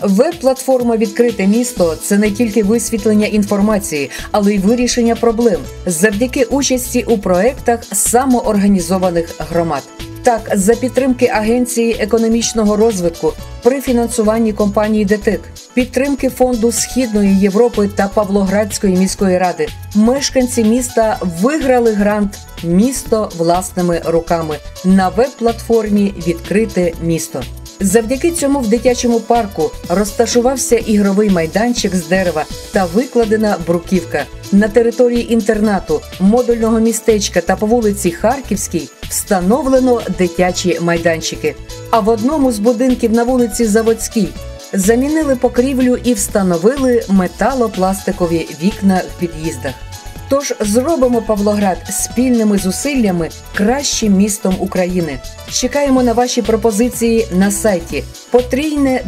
Веб-платформа Відкрите місто це не тільки висвітлення інформації, але й вирішення проблем завдяки участі у проектах самоорганізованих громад. Так, за підтримки Агенції економічного розвитку при фінансуванні компанії ДТЕК, підтримки фонду Східної Європи та Павлоградської міської ради, мешканці міста виграли грант Місто власними руками на веб-платформі Відкрите місто. Завдяки цьому в дитячому парку розташувався ігровий майданчик з дерева та викладена бруківка. На території інтернату, модульного містечка та по вулиці Харківській встановлено дитячі майданчики. А в одному з будинків на вулиці Заводській замінили покрівлю і встановили металопластикові вікна в під'їздах. Тож зробимо Павлоград спільними зусиллями кращим містом України. Чекаємо на ваші пропозиції на сайті потрійне